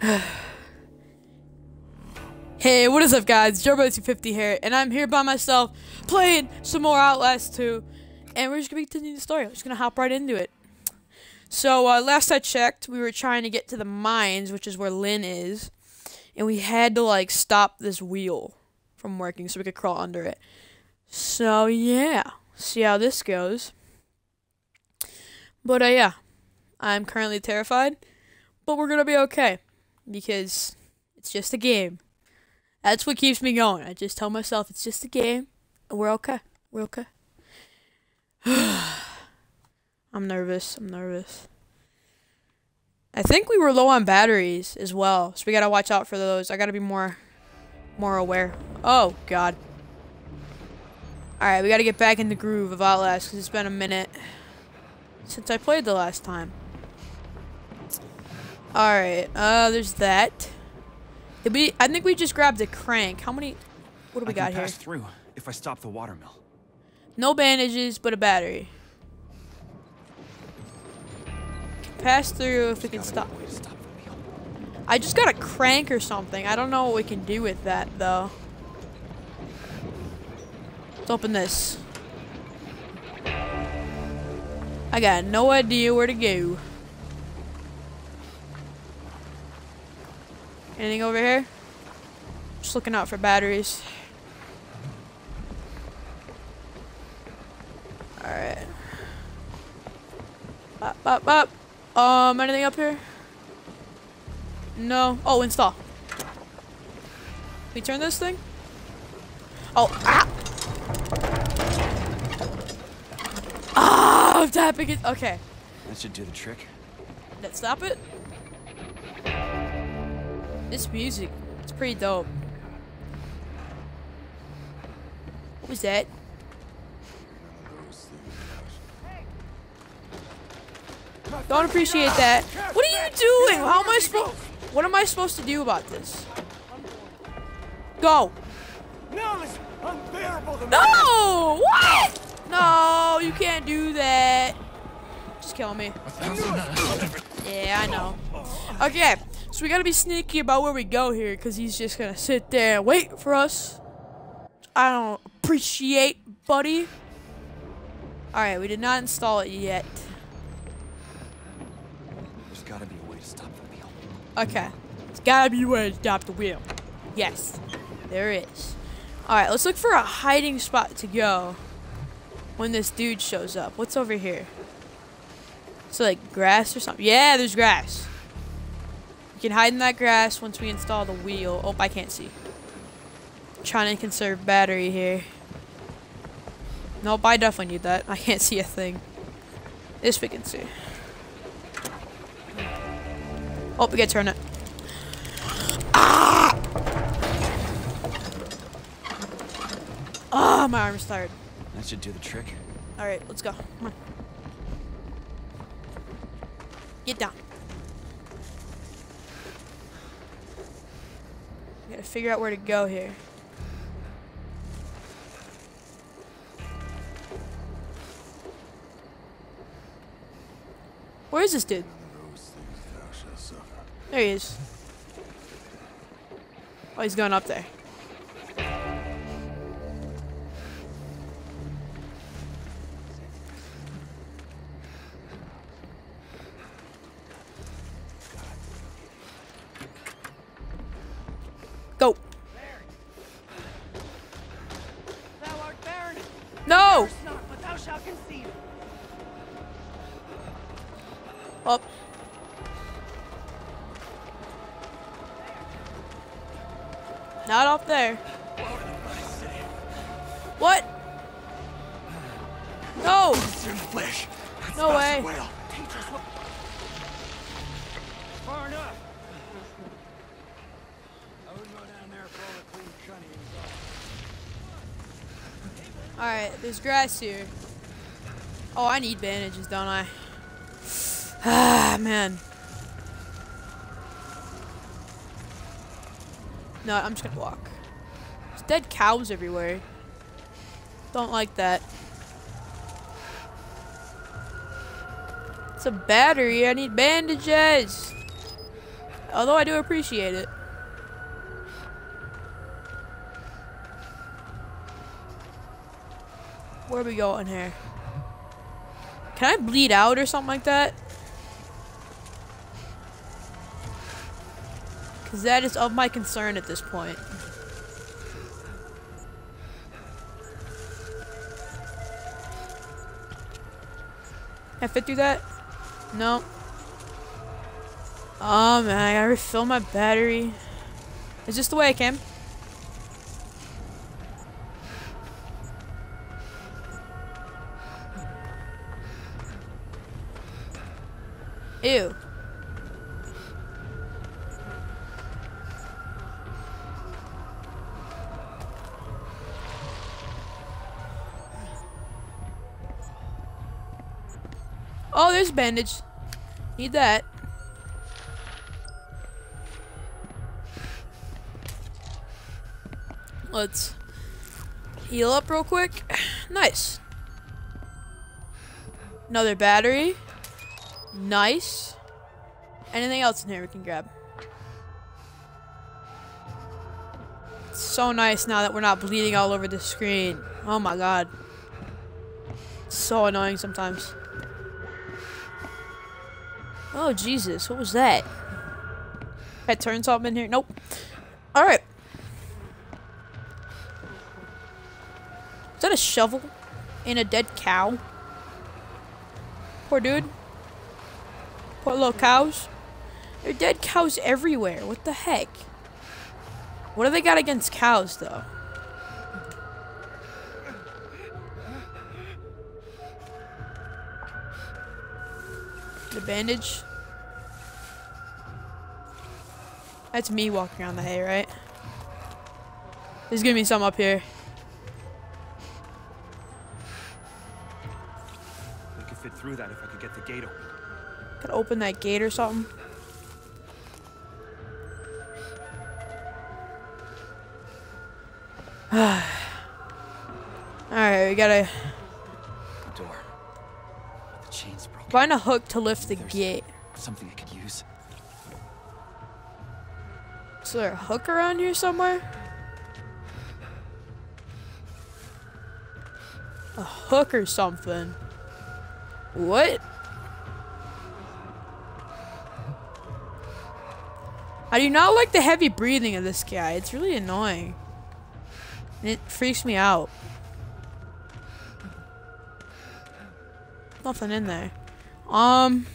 hey, what is up guys? Joe250 here, and I'm here by myself playing some more Outlast 2. And we're just gonna be continue the story. I'm just gonna hop right into it. So, uh, last I checked, we were trying to get to the mines, which is where Lynn is. And we had to, like, stop this wheel from working so we could crawl under it. So, yeah. See how this goes. But, uh, yeah. I'm currently terrified. But we're gonna be okay. Because it's just a game. That's what keeps me going. I just tell myself it's just a game. And we're okay. We're okay. I'm nervous. I'm nervous. I think we were low on batteries as well, so we gotta watch out for those. I gotta be more, more aware. Oh God. All right, we gotta get back in the groove of Outlast because it's been a minute since I played the last time. All right, uh, there's that. Did we? I think we just grabbed a crank. How many? What do we I got here? pass through if I stop the watermill. No bandages, but a battery. Pass through if we can stop. be a way to stop. I just got a crank or something. I don't know what we can do with that though. Let's open this. I got no idea where to go. Anything over here? Just looking out for batteries. Alright. Up, up, up. Um, anything up here? No. Oh, install. We turn this thing? Oh, ah! Ah, I'm tapping it. Okay. That should do the trick. Let's stop it. This music, it's pretty dope. What was that? Don't appreciate that. What are you doing? How am I supposed? What am I supposed to do about this? Go. Now it's unbearable. No! What? No, you can't do that. Just kill me. Yeah, I know. Okay, so we gotta be sneaky about where we go here, because he's just gonna sit there and wait for us. I don't appreciate, buddy. Alright, we did not install it yet. There's gotta be a way to stop the wheel. Okay. It's gotta be where to stop the wheel. Yes. There is. Alright, let's look for a hiding spot to go when this dude shows up. What's over here? So like grass or something? Yeah, there's grass. You can hide in that grass once we install the wheel. Oh, I can't see. trying to conserve battery here. Nope, I definitely need that. I can't see a thing. This we can see. Oh, we gotta turn it. Ah! Oh, my arm's tired. That should do the trick. Alright, let's go. Come on. Get down. Figure out where to go here. Where is this dude? There he is. Oh, he's going up there. Up. Not up there. What? No! No way. Far enough. Alright, there's grass here. Oh, I need bandages, don't I? Ah, man. No, I'm just gonna walk. There's dead cows everywhere. Don't like that. It's a battery. I need bandages. Although I do appreciate it. Where are we going here? Can I bleed out or something like that? Because that is of my concern at this point. Can I fit through that? No. Oh man, I gotta refill my battery. Is this the way I came? A bandage. Need that. Let's heal up real quick. Nice. Another battery. Nice. Anything else in here we can grab? It's so nice now that we're not bleeding all over the screen. Oh my god. It's so annoying sometimes. Oh Jesus, what was that? That turns turn something in here? Nope. Alright. Is that a shovel? And a dead cow? Poor dude. Poor little cows. There are dead cows everywhere. What the heck? What do they got against cows, though? The bandage. That's me walking around the hay, right? There's gonna be some up here. We could fit through that if I could get the gate open. Could open that gate or something. Alright, we gotta find a hook to lift the There's- gate. Something I could use. Is there a hook around here somewhere? A hook or something. What? I do not like the heavy breathing of this guy. It's really annoying. And it freaks me out. Nothing in there. Um.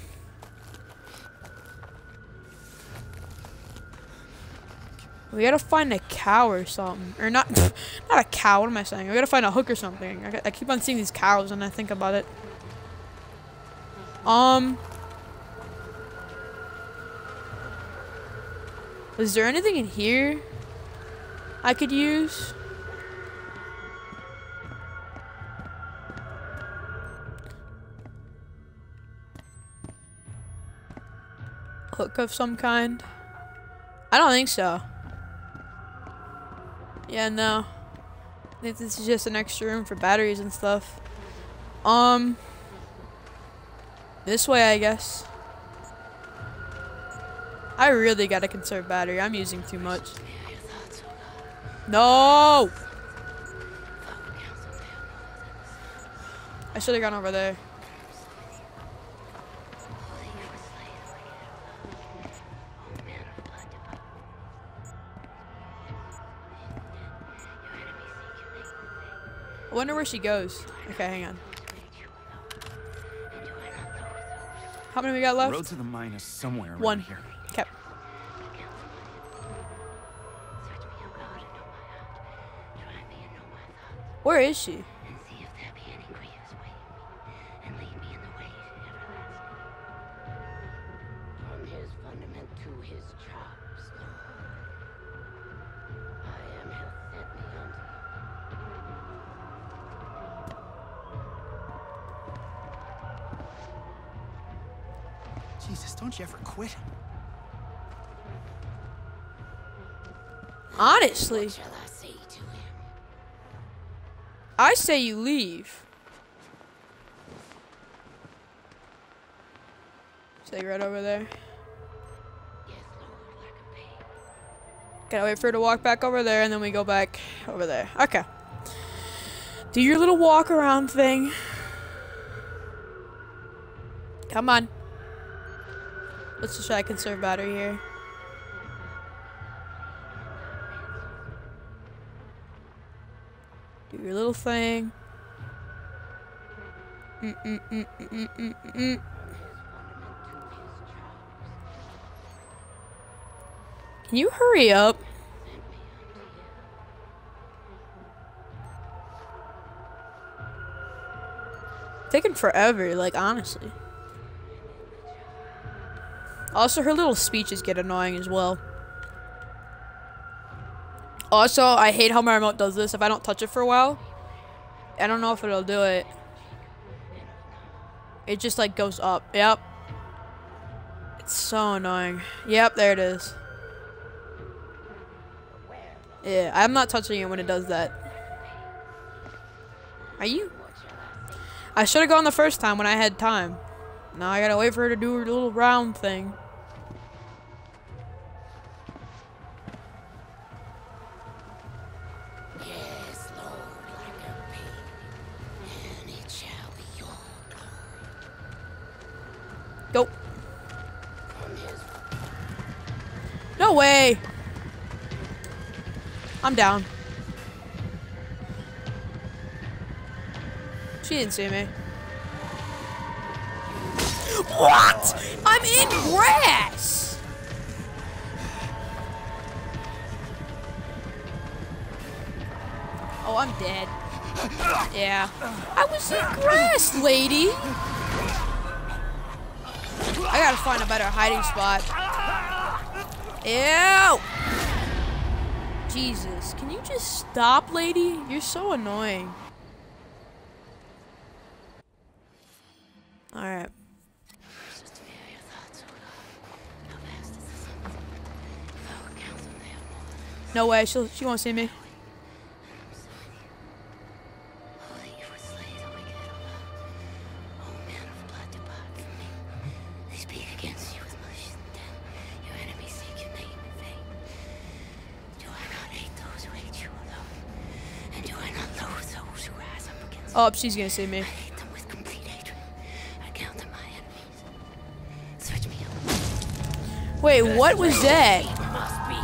We gotta find a cow or something. Or not, not a cow, what am I saying? We gotta find a hook or something. I, I keep on seeing these cows and I think about it. Um. Was there anything in here I could use? Hook of some kind? I don't think so. Yeah, no. I think this is just an extra room for batteries and stuff. Um. This way, I guess. I really gotta conserve battery. I'm using too much. No! I should have gone over there. Where she goes. Okay, hang on. How many we got left? Road to the mine is somewhere One. here. Okay. Where is she? Don't you ever quit? Honestly, What shall I say to him? I say you leave. Stay right over there. Yes, Lord. Gotta wait for her to walk back over there, and then we go back over there. Okay. Do your little walk around thing. Come on. Let's just try conserve battery here. Do your little thing. -mm -mm -mm. Can you hurry up? Taking forever, like honestly. Also, her little speeches get annoying as well. Also, I hate how my remote does this. If I don't touch it for a while, I don't know if it'll do it. It just like goes up. Yep. It's so annoying. Yep, there it is. Yeah, I'm not touching it when it does that. Are you? I should have gone the first time when I had time. Now I gotta wait for her to do her little round thing. I'm down. She didn't see me. What? I'm in grass. Oh, I'm dead. Yeah. I was in grass, lady. I gotta find a better hiding spot. Ew! Jesus, can you just stop, lady? You're so annoying. Alright. No way, she'll, she won't see me. Oh, she's gonna see me. hate them with complete hatred. I count them my enemies. Search me out. Wait, what was that? Must be.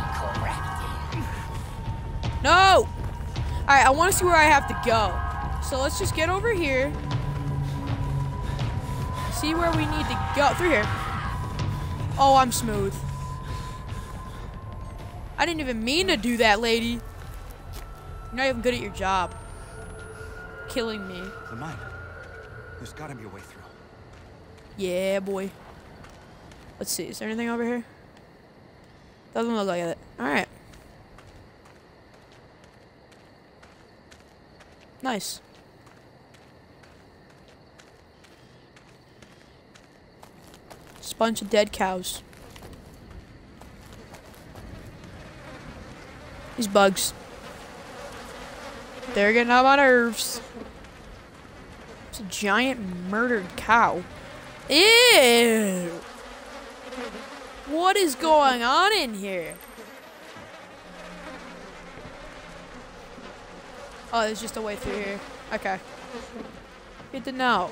No! Alright, I want to see where I have to go. So let's just get over here. See where we need to go. Through here. Oh, I'm smooth. I didn't even mean to do that, lady. You're not even good at your job. Killing me. The mine. There's gotta be a way through. Yeah, boy. Let's see. Is there anything over here? Doesn't look like it. Alright. Nice. Just a bunch of dead cows. These bugs. They're getting on my nerves. It's a giant murdered cow. Ew. What is going on in here? Oh, there's just a way through here. Okay. Good to know.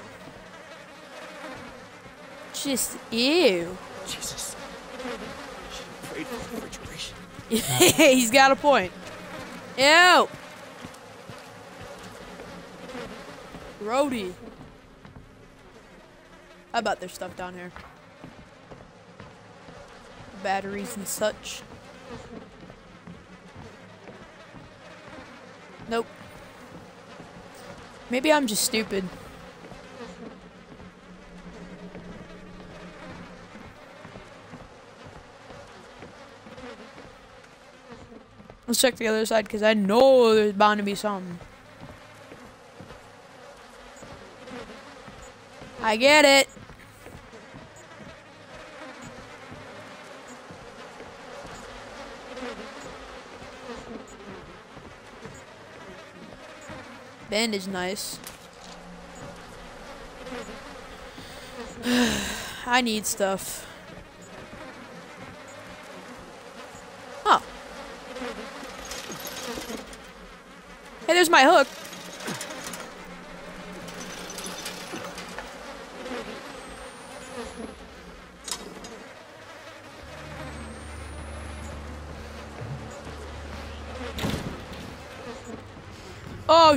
Just ew. Jesus. She prayed for refrigeration. He's got a point. Ew. Grody. I bet there's stuff down here. Batteries and such. Nope. Maybe I'm just stupid. Let's check the other side because I know there's bound to be something. I get it. Bandage nice. I need stuff. Oh. Hey, there's my hook.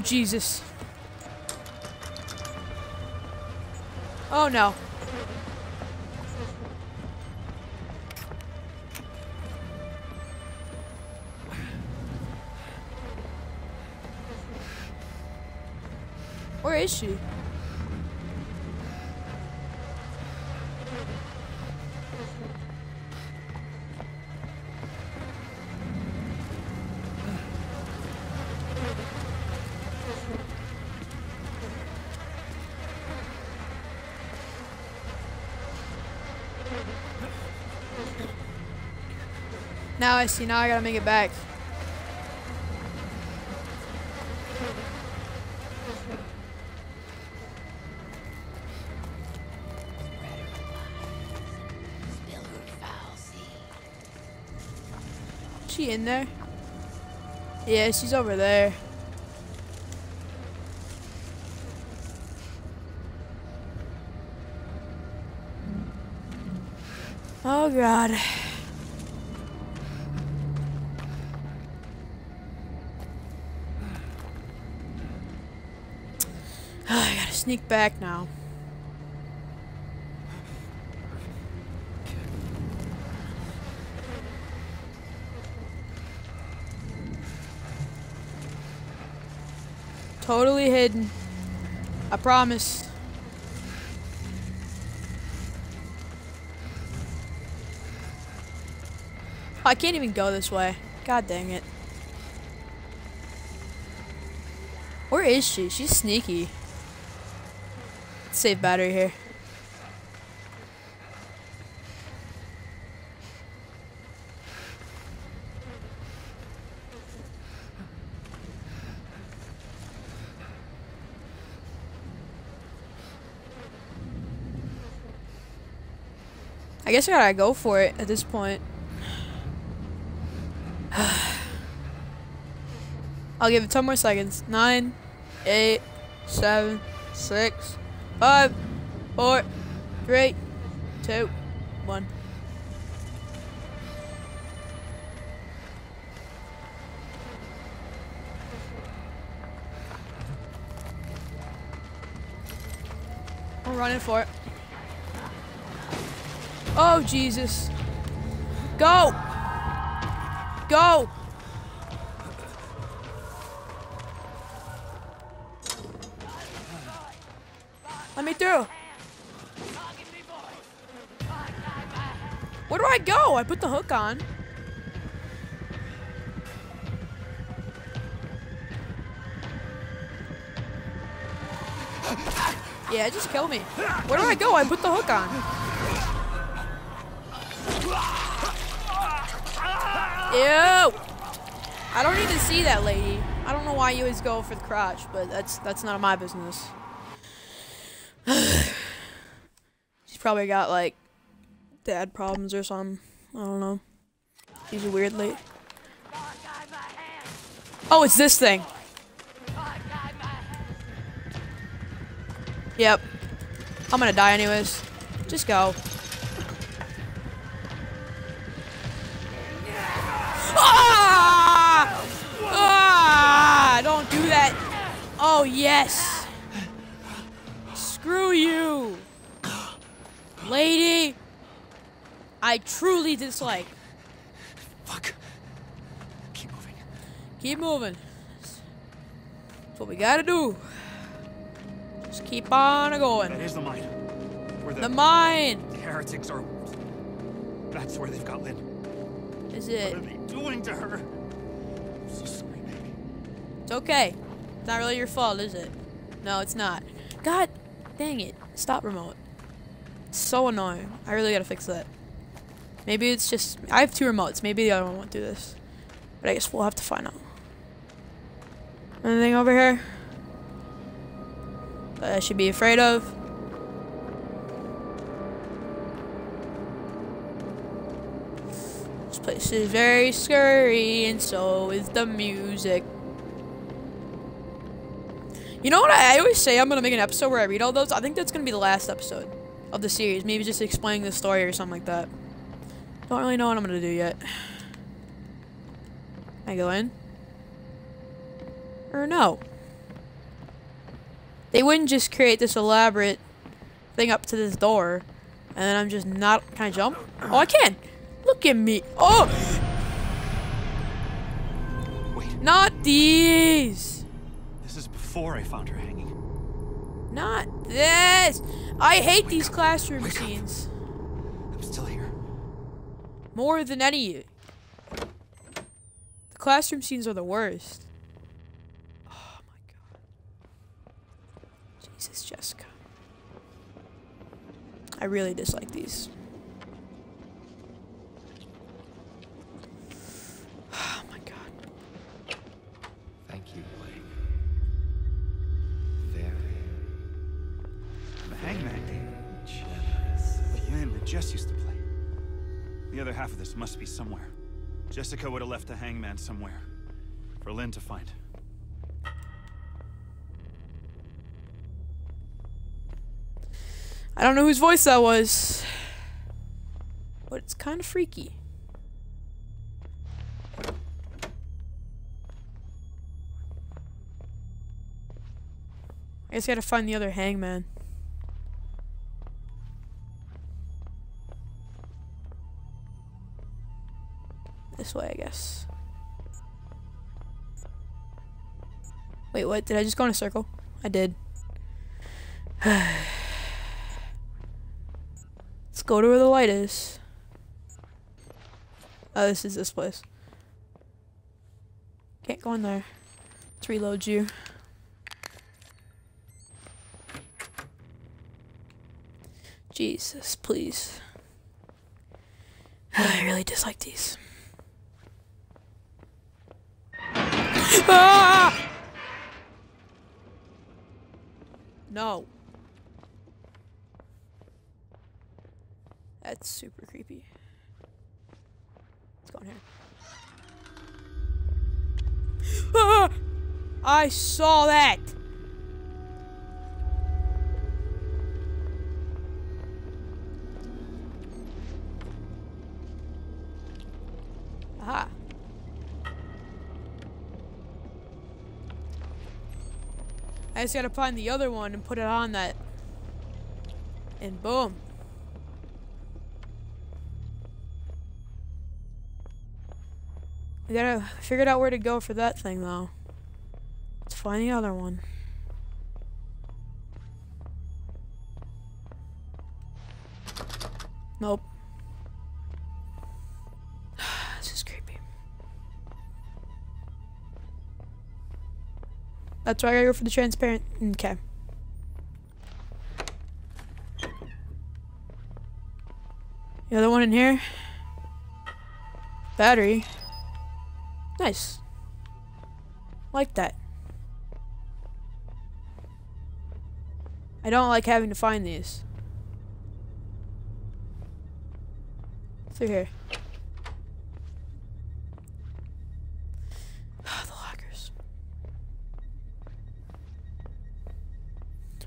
Jesus. Oh, no. Where is she? Now I see, now I gotta make it back. She in there? Yeah, she's over there. Oh god. Sneak back now. Totally hidden. I promise. I can't even go this way. God dang it. Where is she? She's sneaky. Save battery here. I guess I gotta go for it at this point. I'll give it 10 more seconds. Nine, eight, seven, six, five, four, three, two, one. We're running for it. Oh, Jesus. Go! Go! Where do I go? I put the hook on. Yeah, just kill me. Where do I go? I put the hook on. Ew! I don't need to see that lady. I don't know why you always go for the crotch, but that's that's none of my business. She's probably got like dad problems or something. I don't know. He's weird lady. Oh, it's this thing. Yep. I'm gonna die anyways. Just go. Ah! Ah! Don't do that. Oh, yes. Screw you. Lady. I truly dislike. Fuck. Keep moving. Keep moving. That's what we gotta do. Just keep on That going. is the mine. Where the, The mine. The heretics are. That's where they've got Lynn. Is it? What are they doing to her? I'm so sorry, baby. It's okay. It's not really your fault, is it? No, it's not. God dang it. Stop remote. So annoying. I really gotta fix that. Maybe it's just. I have two remotes. Maybe the other one won't do this. But I guess we'll have to find out. Anything over here? That I should be afraid of? This place is very scary, and so is the music. You know what? I, I always say I'm gonna make an episode where I read all those. I think that's gonna be the last episode of the series. Maybe just explaining the story or something like that. Don't really know what I'm gonna do yet. I go in? Or no? They wouldn't just create this elaborate thing up to this door, and then I'm just not. Can I jump? Oh, I can. Look at me. Oh, Wait, not these. this is before I found her hanging. Not this. I hate these classroom scenes I'm still here. more than any. The classroom scenes are the worst. Oh my god. Jesus, Jessica. I really dislike these. This must be somewhere. Jessica would have left the hangman somewhere. For Lynn to find. I don't know whose voice that was. But it's kind of freaky. I just gotta find the other hangman. Way, I guess. Wait, what? Did I just go in a circle? I did. Let's go to where the light is. Oh, this is this place. Can't go in there. Let's reload you. Jesus, please. I really dislike these. No. That's super creepy. Let's go in here. Ah! I saw that. I just gotta find the other one and put it on that. And boom. I gotta figure out where to go for that thing though. Let's find the other one. Nope. That's why I gotta go for the transparent. Okay. The other one in here. Battery. Nice. Like that. I don't like having to find these. Through here. the lockers.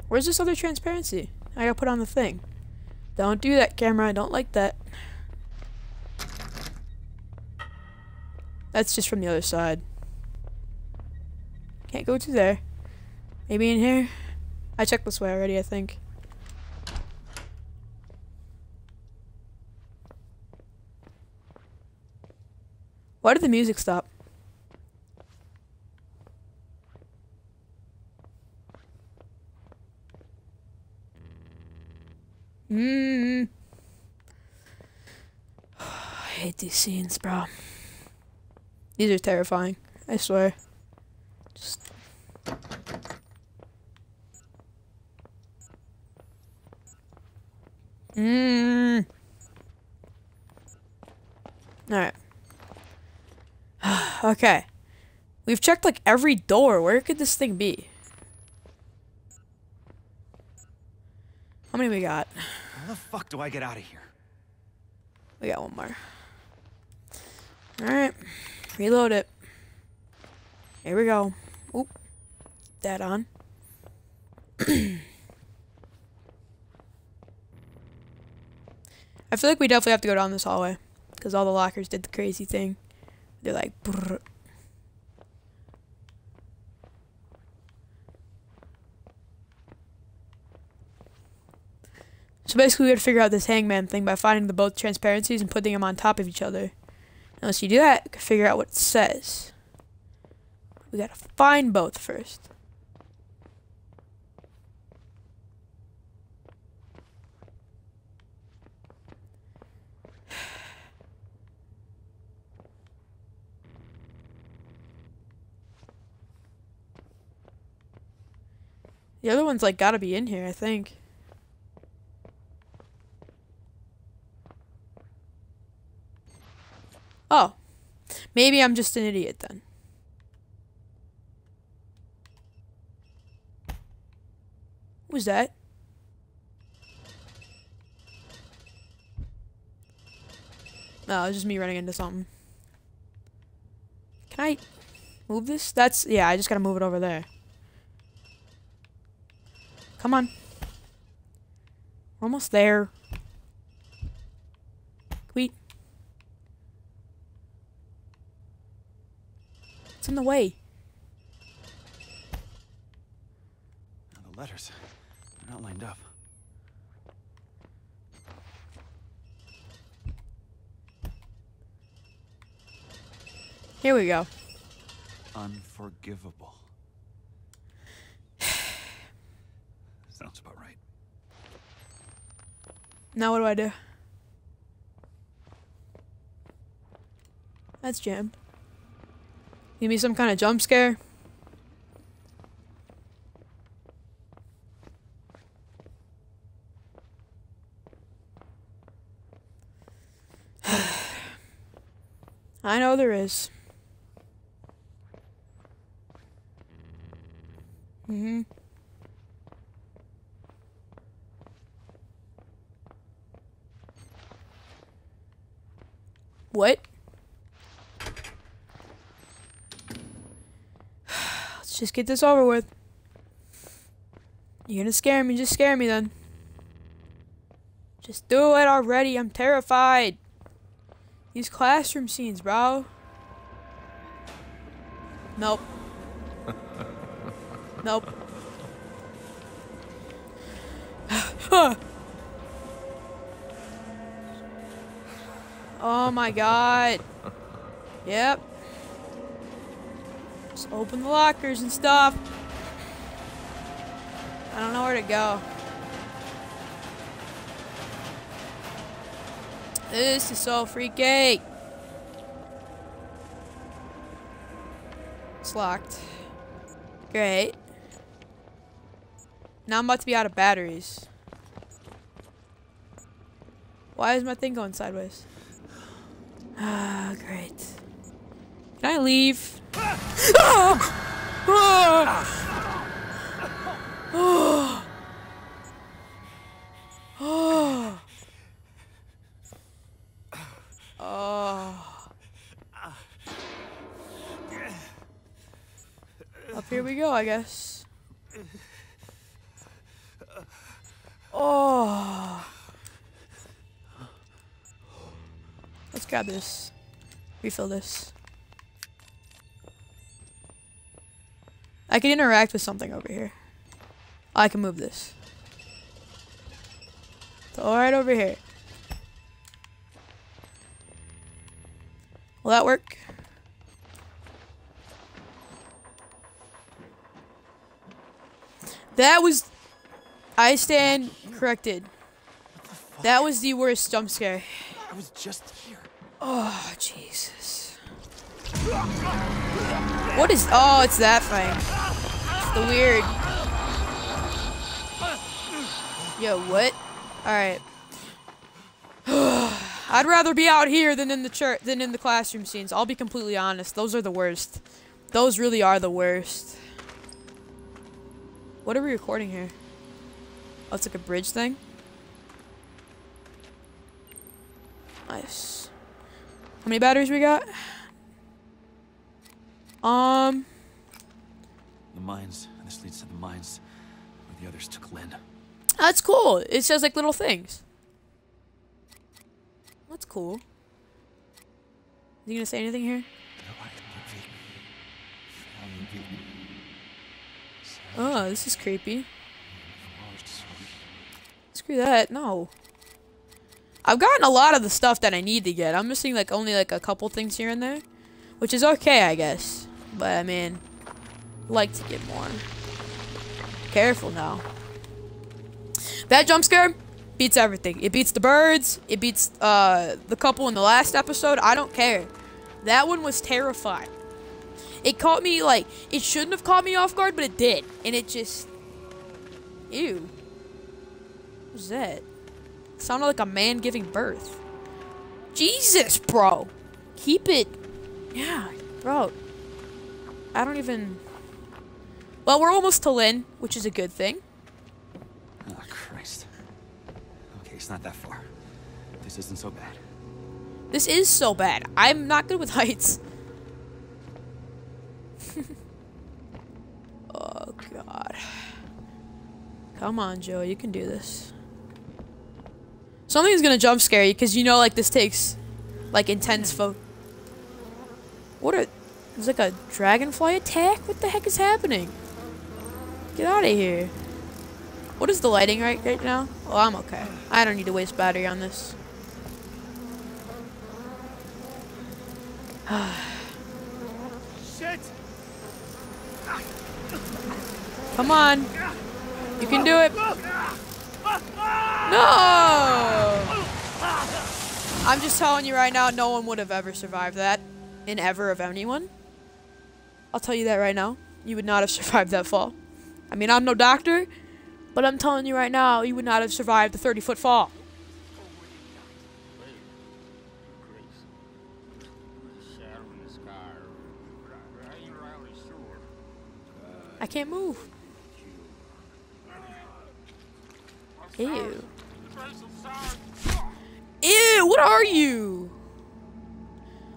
Where's this other transparency? I gotta put on the thing. Don't do that, camera. I don't like that. That's just from the other side. Can't go to there. Maybe in here? I checked this way already, I think. Why did the music stop? Mmm. I hate these scenes, bro. These are terrifying. I swear. Just. Mmm. Alright. okay. We've checked like every door. Where could this thing be? How many we got? How the fuck do I get out of here? We got one more. Alright. Reload it. Here we go. Oop. That on. I feel like we definitely have to go down this hallway because all the lockers did the crazy thing. They're like, brrr. Basically, we gotta figure out this hangman thing by finding the both transparencies and putting them on top of each other. And once you do that, you can figure out what it says. We gotta find both first. The other one's like gotta be in here, I think. Oh. Maybe I'm just an idiot then. Was that? Oh, no, it's just me running into something. Can I move this? That's, yeah, I just gotta move it over there. Come on. We're almost there. Wait. It's in the way. Now the letters. They're not lined up. Here we go. Unforgivable. Sounds about right. Now what do I do? That's jammed. Give me some kind of jump scare. I know there is. Mm-hmm. What? Let's just get this over with. You're gonna scare me, just scare me then. Just do it already, I'm terrified. These classroom scenes, bro. Nope. nope. oh my god. Yep. Just open the lockers and stuff. I don't know where to go. This is so freaky. It's locked. Great. Now I'm about to be out of batteries. Why is my thing going sideways? Ah, great. Can I leave? Oh. Oh. Oh. Up here we go, I guess. Oh. Let's grab this. Refill this. I can interact with something over here. I can move this. So right over here. Will that work? That was... I stand corrected. That was the worst jump scare. I was just here. Oh, Jesus. What is... Oh, it's that thing. The weird... Yo, what? Alright. I'd rather be out here than in the church than in the classroom scenes. I'll be completely honest. Those are the worst. Those really are the worst. What are we recording here? Oh, it's like a bridge thing. Nice. How many batteries we got? Um, The mines. This leads to the mines. Where the others took Lynn. That's cool. It says like little things. That's cool. Is he gonna say anything here? Oh, this is creepy. Screw that. No. I've gotten a lot of the stuff that I need to get. I'm missing like only like a couple things here and there, which is okay, I guess. But I mean, like to get more. Careful now. That jump scare beats everything. It beats the birds. It beats uh, the couple in the last episode. I don't care. That one was terrifying. It caught me like it shouldn't have caught me off guard, but it did, and it just ew. What was that? Sounded like a man giving birth. Jesus, bro. Keep it. Yeah, bro. I don't even. Well, we're almost to Lynn, which is a good thing. Oh, Christ. Okay, it's not that far. This isn't so bad. This is so bad. I'm not good with heights. oh, God. Come on, Joe. You can do this. Something's gonna jump scare you because you know, like, this takes, like, intense fo. What are. There's like a dragonfly attack? What the heck is happening? Get out of here. What is the lighting right, right now? Oh, I'm okay. I don't need to waste battery on this. Shit! Come on. You can do it. No! I'm just telling you right now, no one would have ever survived that. In ever of anyone. I'll tell you that right now. You would not have survived that fall. I mean, I'm no doctor, but I'm telling you right now, you would not have survived the 30 foot fall. I can't move. Ew. Ew, what are you?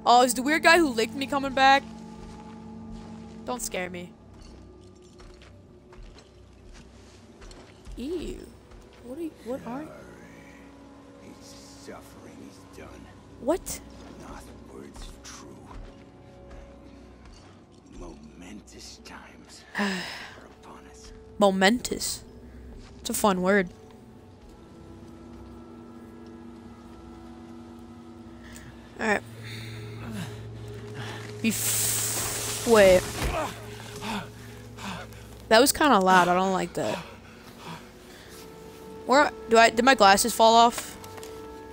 Oh, is the weird guy who licked me coming back? Don't scare me. Ew. What are you, what are you? Suffering is done. What? Not words true. Momentous times are upon us. Momentous. It's a fun word. Alright. Bef- Wait. That was kind of loud. I don't like that. Where do I? Did my glasses fall off?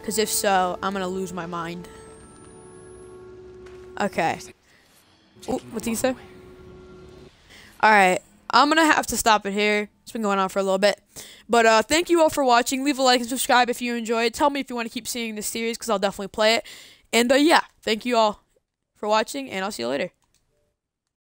Because if so, I'm gonna lose my mind. Okay. Oh, what did you say? Alright, I'm gonna have to stop it here. It's been going on for a little bit. But uh, thank you all for watching. Leave a like and subscribe if you enjoyed. Tell me if you want to keep seeing this series because I'll definitely play it. And uh, yeah, thank you all for watching, and I'll see you later.